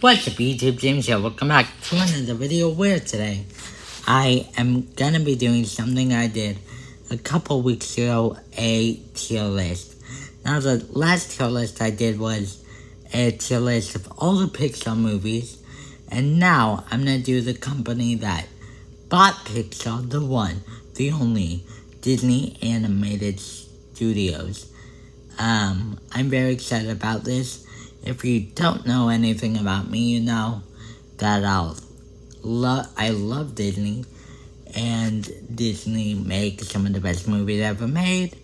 What's up YouTube, James here, welcome back to another video. Where today? I am gonna be doing something I did a couple weeks ago, a tier list. Now the last tier list I did was a tier list of all the Pixar movies, and now I'm gonna do the company that bought Pixar, the one, the only, Disney Animated Studios. Um, I'm very excited about this if you don't know anything about me, you know that I'll love I love Disney and Disney makes some of the best movies ever made.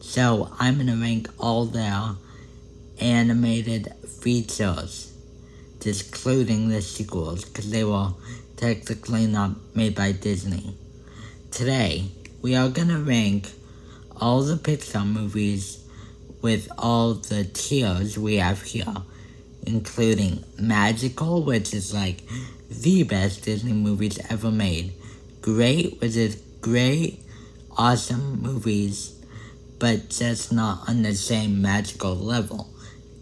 So I'm gonna rank all their animated features, excluding the sequels, because they were technically not made by Disney. Today, we are gonna rank all the Pixar movies with all the tiers we have here, including Magical, which is like the best Disney movies ever made, Great, which is great, awesome movies, but just not on the same magical level.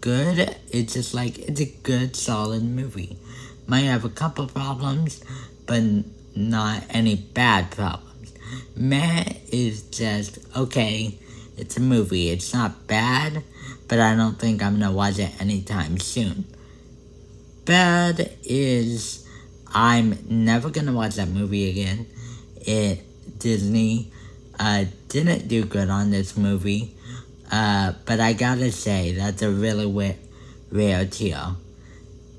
Good, it's just like, it's a good, solid movie. Might have a couple problems, but not any bad problems. Meh is just, okay, it's a movie. It's not bad, but I don't think I'm gonna watch it anytime soon. Bad is I'm never gonna watch that movie again. It Disney uh, didn't do good on this movie, uh, but I gotta say that's a really rare tier.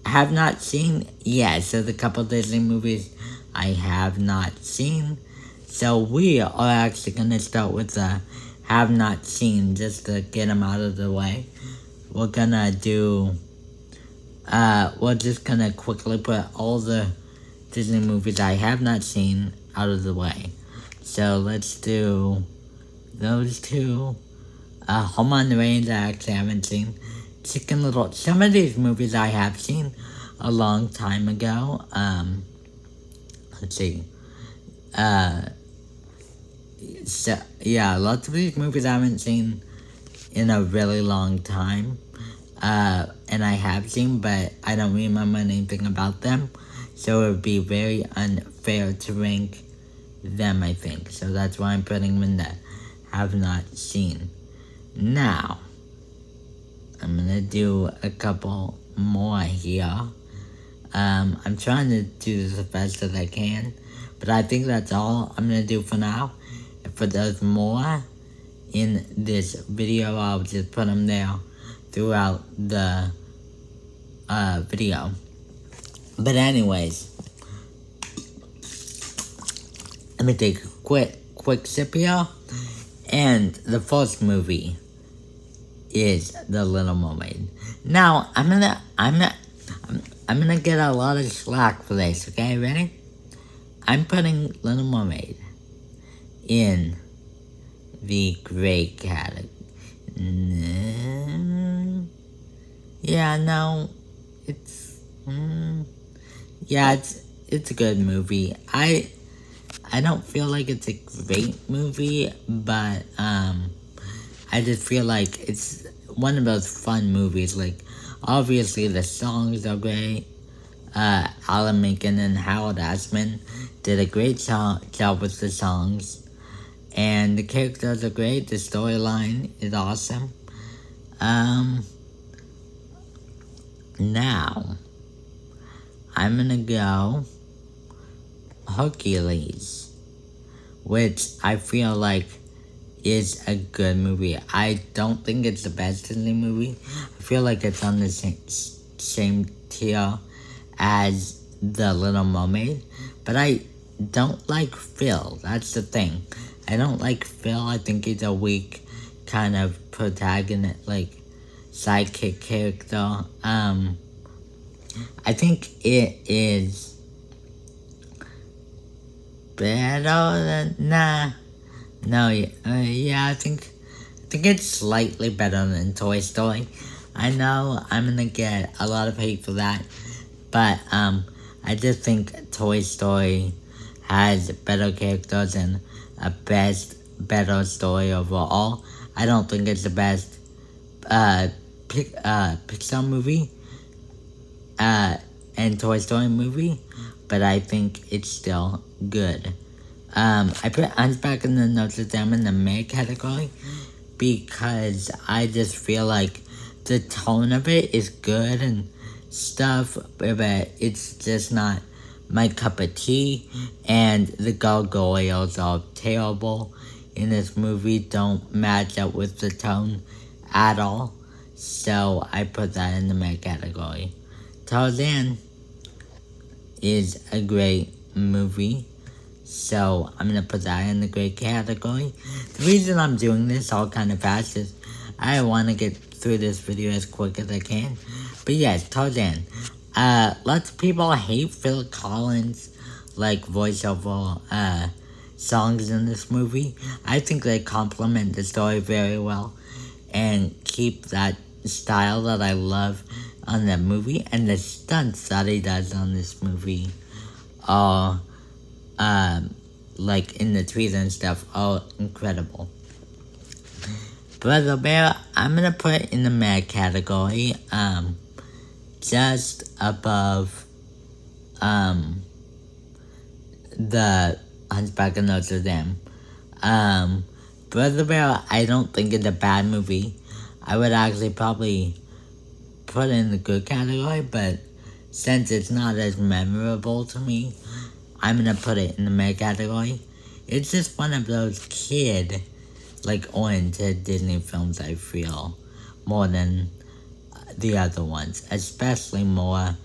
Have not seen yes, so the couple Disney movies I have not seen. So we are actually gonna start with the have not seen just to get them out of the way. We're gonna do, uh, we're just gonna quickly put all the Disney movies I have not seen out of the way. So let's do those two. Uh, Home on the Range I actually haven't seen. Chicken Little, some of these movies I have seen a long time ago. Um, let's see. Uh, so, yeah, lots of these movies I haven't seen in a really long time. Uh, and I have seen, but I don't remember anything about them. So it would be very unfair to rank them, I think. So that's why I'm putting them in the have not seen. Now, I'm gonna do a couple more here. Um, I'm trying to do this as fast as I can, but I think that's all I'm gonna do for now. If there's more in this video, I'll just put them there throughout the uh, video. But anyways, let me take a quick, quick sip here. And the first movie is The Little Mermaid. Now, I'm gonna, I'm gonna, I'm, I'm gonna get a lot of slack for this, okay? Ready? I'm putting Little Mermaid in the great category. Yeah, no, it's, mm, yeah, it's, it's a good movie. I, I don't feel like it's a great movie, but, um, I just feel like it's one of those fun movies, like, obviously the songs are great, uh, Alan Menken and Howard Ashman did a great job with the songs, and the characters are great. The storyline is awesome. Um, now, I'm gonna go Hercules, which I feel like is a good movie. I don't think it's the best Disney movie. I feel like it's on the same, same tier as The Little Mermaid, but I don't like Phil. That's the thing. I don't like Phil. I think he's a weak kind of protagonist, like sidekick character. Um, I think it is better than nah. No, uh, yeah, I think I think it's slightly better than Toy Story. I know I'm gonna get a lot of hate for that, but um, I just think Toy Story has better characters and a best, better story overall. I don't think it's the best uh, pic, uh, Pixar movie. Uh, and Toy Story movie, but I think it's still good. Um, I put Hunchback in the Notre Dame in the May category because I just feel like the tone of it is good and stuff, but it's just not my cup of tea. And the gargoyles are terrible in this movie, don't match up with the tone at all. So I put that in the May category. Tarzan is a great movie. So I'm gonna put that in the great category. The reason I'm doing this all kind of fast is I want to get through this video as quick as I can. But yes, Tarzan. Uh, lots of people hate Phil Collins, like voiceover, uh, songs in this movie. I think they complement the story very well and keep that style that I love on that movie and the stunts that he does on this movie are um like in the trees and stuff are incredible. Brother Bear, I'm gonna put in the mad category, um just above um the Hunchback of Notre Dame. Um Brother Bear I don't think it's a bad movie. I would actually probably put it in the good category, but since it's not as memorable to me, I'm gonna put it in the mid category. It's just one of those kid, like, oriented Disney films I feel more than the other ones, especially more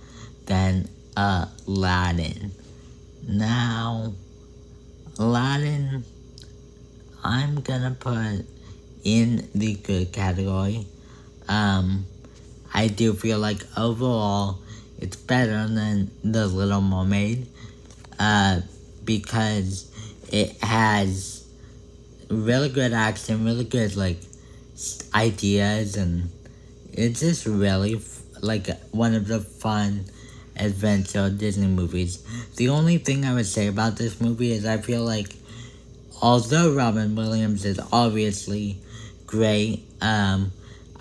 than uh, Aladdin. Now, Aladdin, I'm gonna put in the good category. Um, I do feel like overall it's better than The Little Mermaid uh, because it has really good action, really good like ideas, and it's just really like one of the fun adventure Disney movies. The only thing I would say about this movie is I feel like although Robin Williams is obviously great, um,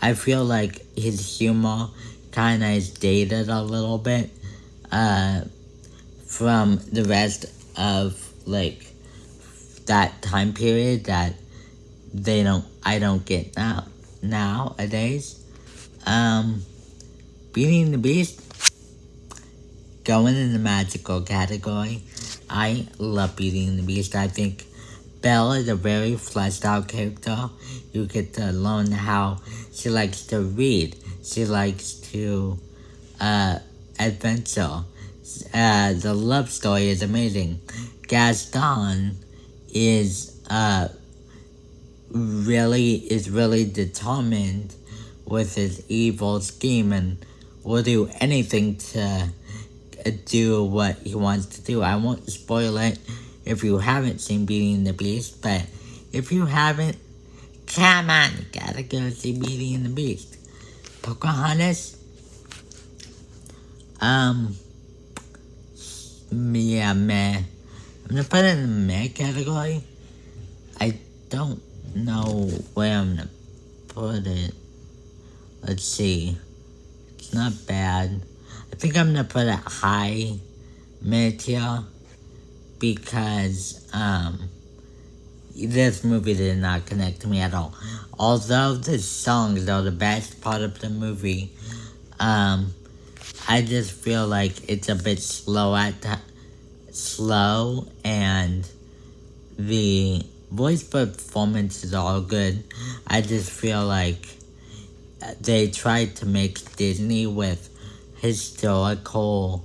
I feel like his humor kind of is dated a little bit uh, from the rest of like that time period that they don't I don't get now nowadays. Um, Beauty and the Beast going in the magical category. I love Beauty and the Beast. I think Belle is a very fleshed out character. You get to learn how she likes to read. She likes to uh, adventure. Uh, the love story is amazing. Gaston is uh, really is really determined with his evil scheme and will do anything to do what he wants to do. I won't spoil it if you haven't seen Beauty and the Beast, but if you haven't, come on, you gotta go see Beauty and the Beast. Pocahontas, um, yeah, meh. I'm gonna put it in the meh category. I don't know where I'm gonna put it. Let's see. It's not bad. I think I'm gonna put it high tier because um, this movie did not connect to me at all. Although the songs are the best part of the movie, um, I just feel like it's a bit slow at slow and the voice performances are all good. I just feel like they tried to make Disney with historical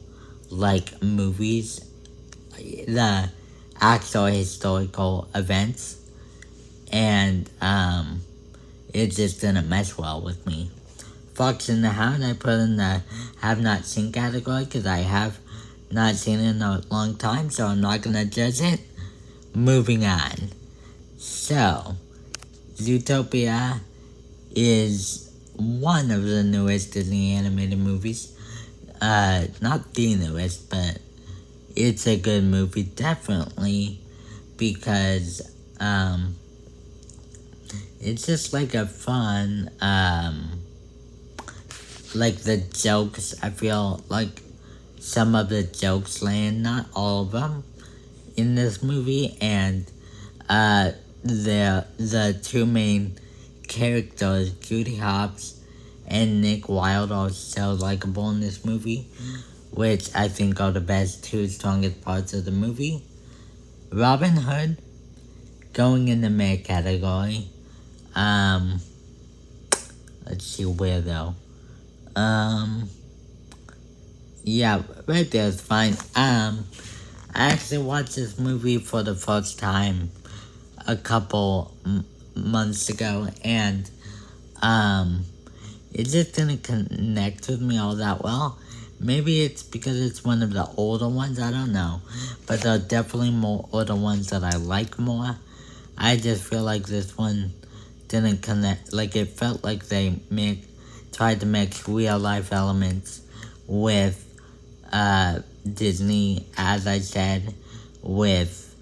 like movies the actual historical events, and um, it just didn't mesh well with me. Fox and the Hound I put in the have not seen category because I have not seen it in a long time, so I'm not gonna judge it. Moving on. So, Zootopia is one of the newest Disney animated movies. Uh, not the newest, but it's a good movie, definitely, because, um, it's just like a fun, um, like the jokes, I feel like some of the jokes land, not all of them, in this movie, and uh, the the two main characters, Judy Hopps and Nick Wilde, are so likable in this movie, which I think are the best two strongest parts of the movie. Robin Hood, going in the male category. Um, let's see where though. Um, yeah, right there is fine. Um, I actually watched this movie for the first time a couple months ago, and um, it just didn't connect with me all that well. Maybe it's because it's one of the older ones, I don't know. But there are definitely more older ones that I like more. I just feel like this one didn't connect, like it felt like they make, tried to mix real life elements with uh, Disney, as I said, with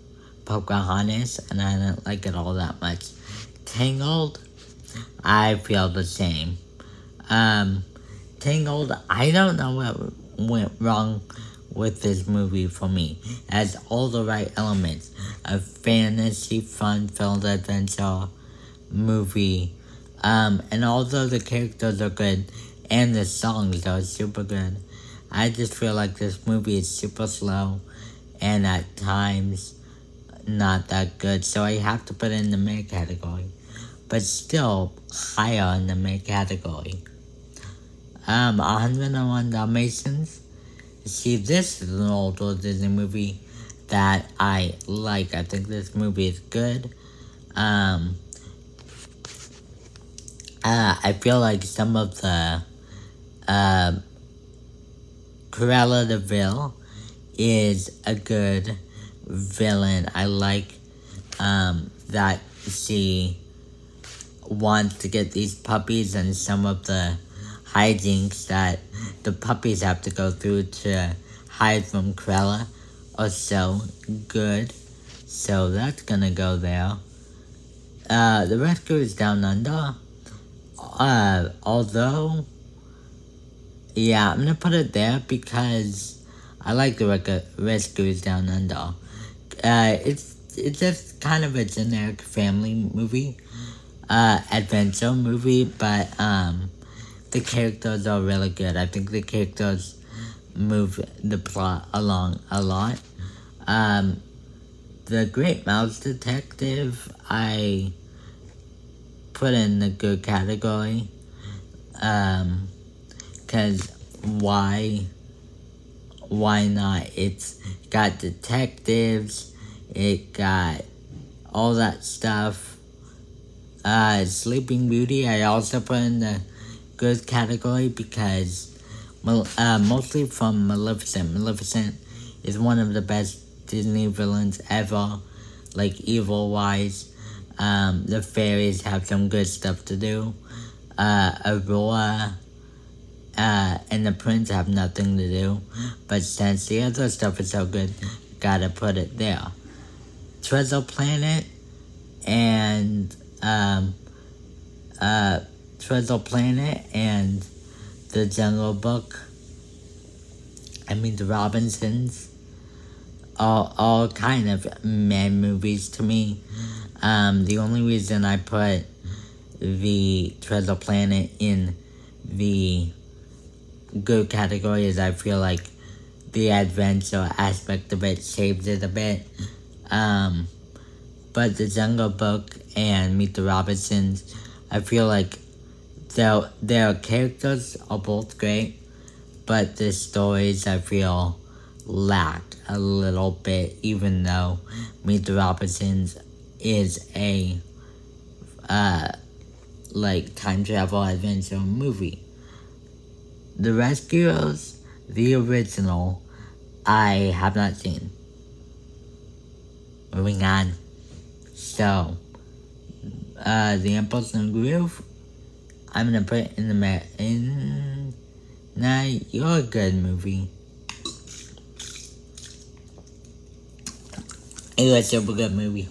Pocahontas, and I didn't like it all that much. Tangled, I feel the same. Um, Tangled, I don't know what went wrong with this movie for me. It has all the right elements. A fantasy, fun-filled adventure movie. Um, and although the characters are good, and the songs are super good, I just feel like this movie is super slow, and at times, not that good, so I have to put it in the mid category. But still higher in the mid category. Um, 101 Dalmatians. See, this is an older Disney movie that I like. I think this movie is good. Um, uh, I feel like some of the, uh, Cruella de Vil is a good villain. I like um, that she wants to get these puppies and some of the hijinks that the puppies have to go through to hide from Cruella are so good. So that's gonna go there. Uh, the Rescuers Down Under. Uh, although, yeah, I'm gonna put it there because I like the rec- Rescuers Down Under. Uh, it's it's just kind of a generic family movie, uh, adventure movie, but um, the characters are really good. I think the characters move the plot along a lot. Um, the Great Mouse Detective, I put in the good category. Um, cause why, why not? It's got detectives, it got all that stuff. Uh, Sleeping Beauty, I also put in the good category because, uh, mostly from Maleficent. Maleficent is one of the best Disney villains ever, like evil-wise. Um, the fairies have some good stuff to do. Uh, Aurora, uh, and the prince have nothing to do. But since the other stuff is so good, gotta put it there. Treasure Planet and um, uh, Treasure Planet and The Jungle Book. I mean, The Robinsons. All, all kind of man movies to me. Um, the only reason I put the Treasure Planet in the good category is I feel like the adventure aspect of it saves it a bit. Um, but the Jungle Book and Meet the Robinsons, I feel like their, their characters are both great, but the stories I feel lacked a little bit, even though Meet the Robinsons is a, uh, like time travel adventure movie. The Rescuers, the original, I have not seen. Moving on. So, uh, the Emperor's New Groove, I'm gonna put in the mat in. Nah, you're a good movie. It was a super good movie.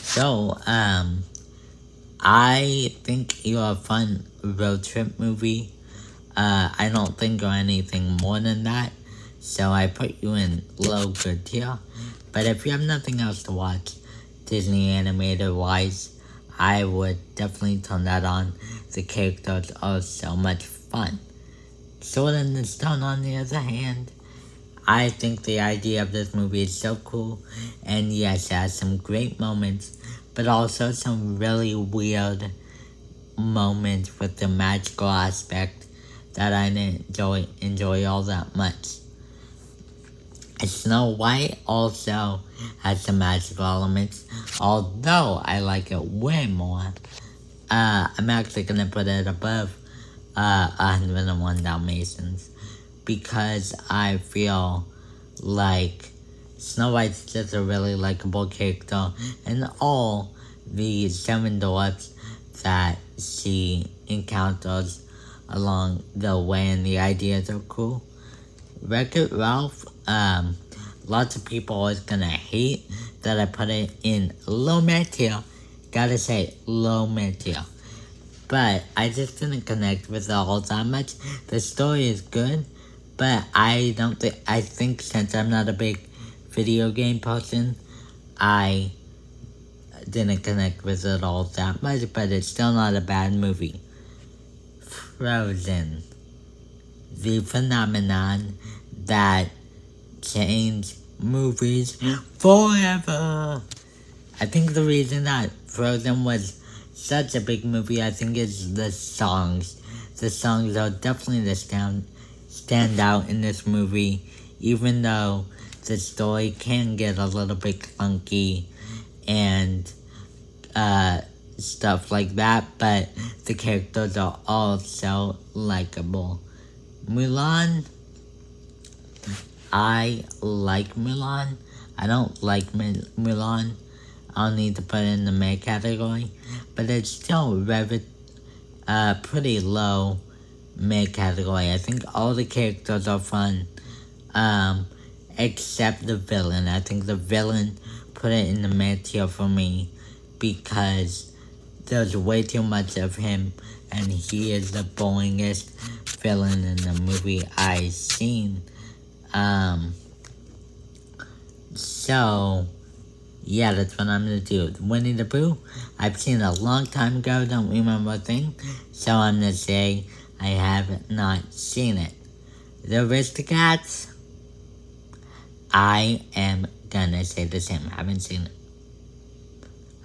So, um, I think you're a fun road trip movie. Uh, I don't think you're anything more than that. So I put you in low good tier. But if you have nothing else to watch, Disney animated wise, I would definitely turn that on. The characters are so much fun. Sword in the Stone, on the other hand, I think the idea of this movie is so cool, and yes, it has some great moments, but also some really weird moments with the magical aspect that I didn't enjoy, enjoy all that much. Snow White also has some magical elements, although I like it way more. Uh, I'm actually gonna put it above uh, 101 Dalmatians because I feel like Snow White's just a really likable character, and all the seven dwarfs that she encounters along the way, and the ideas are cool. Wreck-It Ralph, um, lots of people are gonna hate that I put it in low tier. Gotta say, low tier. But I just didn't connect with it all that much. The story is good, but I don't think, I think since I'm not a big video game person, I didn't connect with it all that much, but it's still not a bad movie. Frozen. The phenomenon that changed movies forever. I think the reason that Frozen was such a big movie, I think, is the songs. The songs are definitely the stand, stand out in this movie, even though the story can get a little bit funky and uh, stuff like that, but the characters are all so likable. Mulan, I like Mulan. I don't like Mulan. I'll need to put it in the May category, but it's still very, uh, pretty low May category. I think all the characters are fun, um, except the villain. I think the villain put it in the May tier for me because there's way too much of him, and he is the boringest villain in the movie I've seen. Um, so, yeah, that's what I'm gonna do. Winnie the Pooh, I've seen a long time ago, don't remember a thing, so I'm gonna say I have not seen it. The Aristocats, I am gonna say the same, I haven't seen it.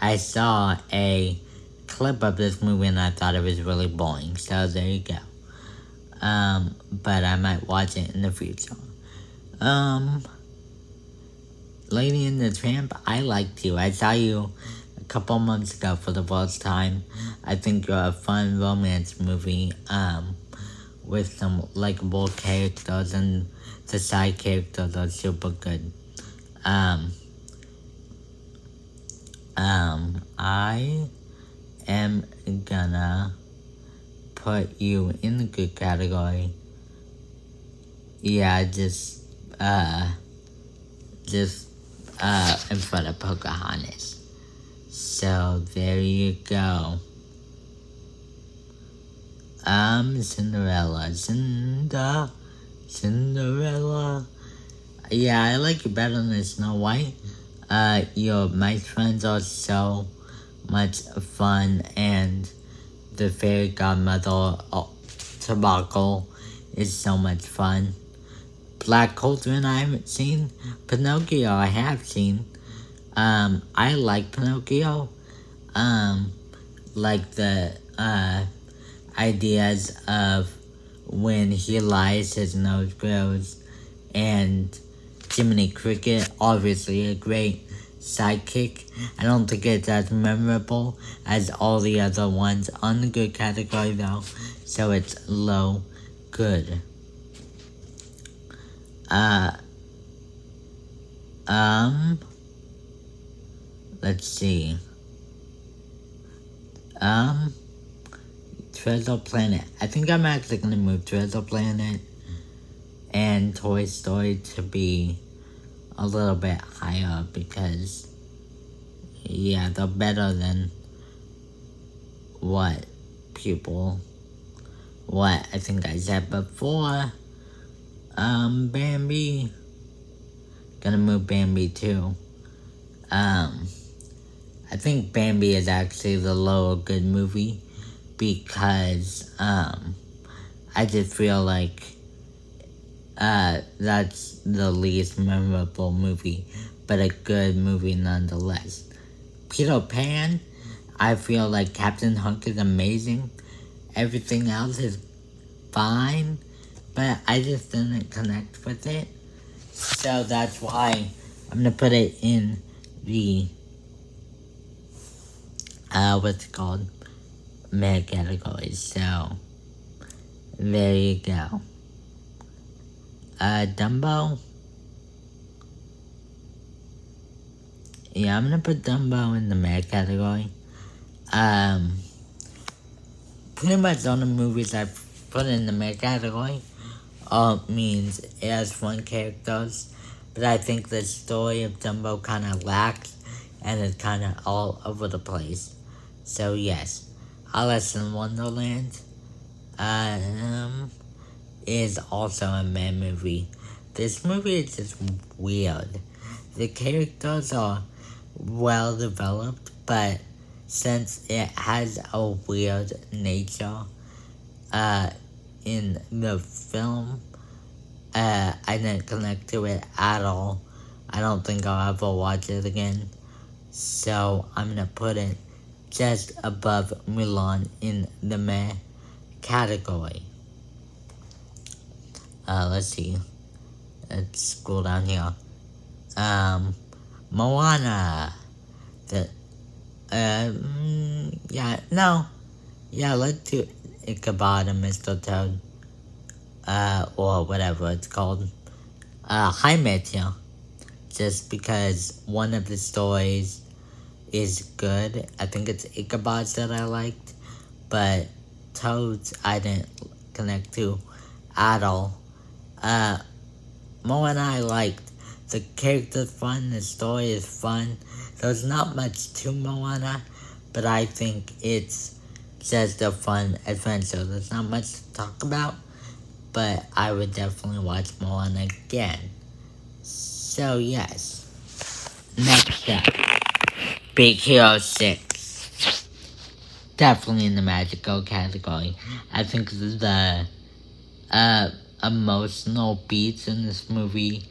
I saw a clip of this movie and I thought it was really boring, so there you go. Um, but I might watch it in the future. Um, Lady and the Tramp, I liked you. I saw you a couple months ago for the first time. I think you're a fun romance movie, um, with some likable characters and the side characters are super good. Um, um, I am gonna put you in the good category. Yeah, just, uh, just, uh, in front of Pocahontas. So, there you go. Um, Cinderella, Cinda, Cinderella. Yeah, I like you better than Snow White. Uh, your my friends are so much fun, and the fairy godmother uh, tobacco is so much fun. Black Cauldron I haven't seen. Pinocchio I have seen. Um, I like Pinocchio. Um, like the uh, ideas of when he lies, his nose grows, and Jiminy Cricket, obviously a great sidekick. I don't think it's as memorable as all the other ones on the good category though, so it's low good. Uh, um, let's see. Um, Treasure Planet. I think I'm actually gonna move Treasure Planet and Toy Story to be a little bit higher because, yeah, they're better than what people what I think I said before. Um, Bambi. Gonna move Bambi too. Um, I think Bambi is actually the lower good movie because, um, I just feel like, uh, that's the least memorable movie, but a good movie nonetheless. Peter Pan, I feel like Captain Hook is amazing. Everything else is fine, but I just didn't connect with it. So that's why I'm gonna put it in the, uh, what's it called? Mega categories. So, there you go. Uh, Dumbo. Yeah, I'm gonna put Dumbo in the mad category. Um, pretty much all the movies I put in the mad category all means it has fun characters, but I think the story of Dumbo kind of lacks and it's kind of all over the place. So yes, Alice in Wonderland um, is also a mad movie. This movie is just weird. The characters are well developed, but since it has a weird nature uh, in the film, uh, I didn't connect to it at all. I don't think I'll ever watch it again. So I'm gonna put it just above Mulan in the meh category. Uh, let's see. Let's scroll down here. Um, Moana. The, um, yeah, no. Yeah, let's do Ichabod and Mr. Toad. Uh, or whatever it's called. Uh, Hi Matthew. Just because one of the stories is good. I think it's Ichabod's that I liked. But Toads I didn't connect to at all. Uh, Mo and I liked the character's fun, the story is fun. There's not much to Moana, but I think it's just a fun adventure. There's not much to talk about, but I would definitely watch Moana again. So yes. Next up, Big Hero 6. Definitely in the magical category. I think the uh, emotional beats in this movie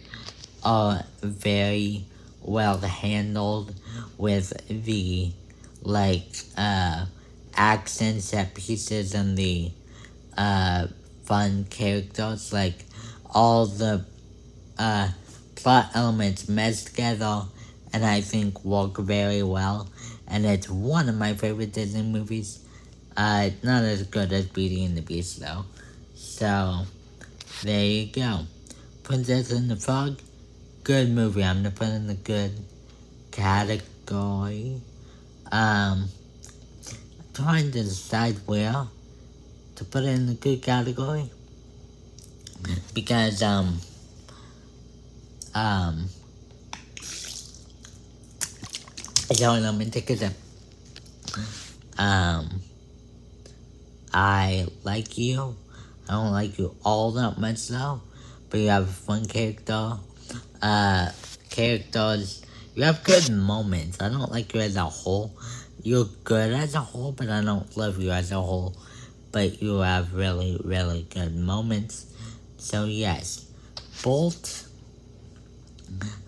are very well handled with the like uh accent set pieces and the uh fun characters like all the uh plot elements meshed together and I think work very well and it's one of my favorite Disney movies. Uh not as good as Beauty and the Beast though. So there you go. Princess and the Frog good movie. I'm gonna put in the good category. Um, trying to decide where to put it in the good category because um um I don't know. A. Um, I like you. I don't like you all that much though, but you have a fun character uh, characters. You have good moments. I don't like you as a whole. You're good as a whole, but I don't love you as a whole. But you have really, really good moments. So yes, Bolt.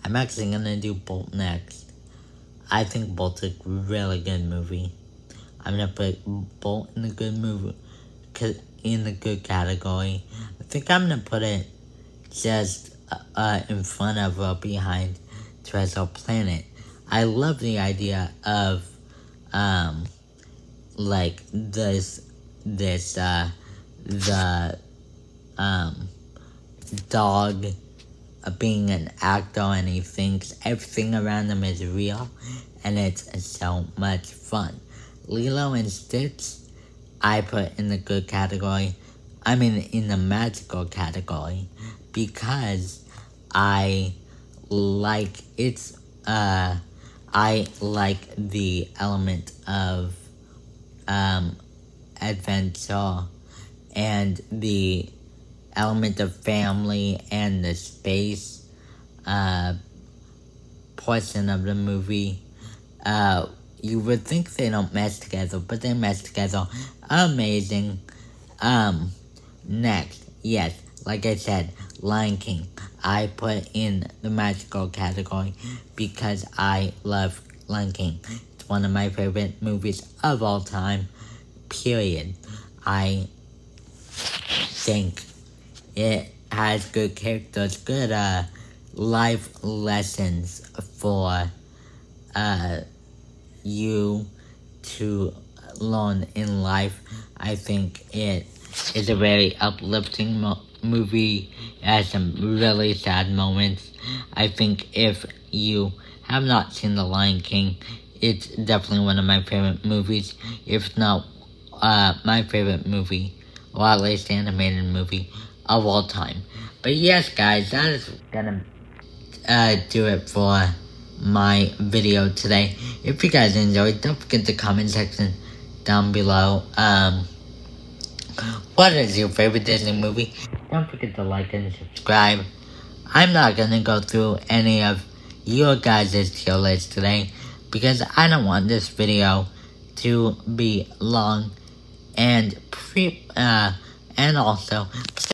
I'm actually gonna do Bolt next. I think Bolt's a really good movie. I'm gonna put Bolt in the good movie, in the good category. I think I'm gonna put it just uh, in front of or behind Treasure Planet. I love the idea of, um, like this, this, uh, the, um, dog being an actor and he thinks everything around him is real and it's so much fun. Lilo and Stitch, I put in the good category. I mean, in the magical category because I like it's uh I like the element of um adventure and the element of family and the space uh, portion of the movie. Uh, you would think they don't mesh together, but they mesh together amazing. Um, next, yes, like I said, Lion King. I put in the magical category because I love King. It's one of my favorite movies of all time, period. I think it has good characters, good uh, life lessons for uh, you to learn in life. I think it is a very uplifting mo movie. Has some really sad moments. I think if you have not seen The Lion King, it's definitely one of my favorite movies. If not, uh, my favorite movie, or at least animated movie of all time. But yes, guys, that is gonna uh, do it for my video today. If you guys enjoyed, don't forget the comment section down below. Um, what is your favorite Disney movie? Don't forget to like and subscribe. I'm not gonna go through any of your guys' tier list today because I don't want this video to be long and pre uh and also